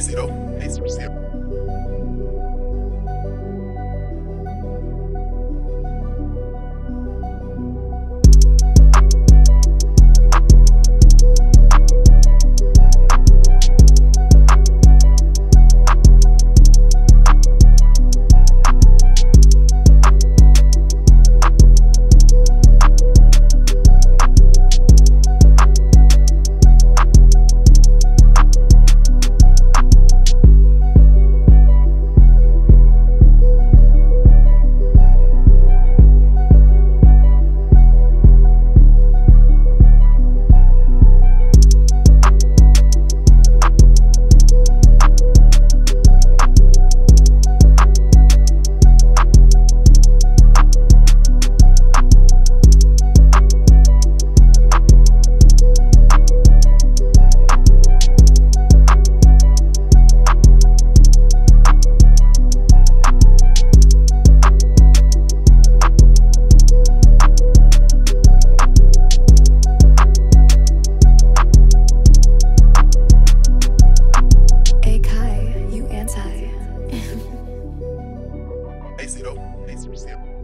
80800. Anti. Hey. Zero.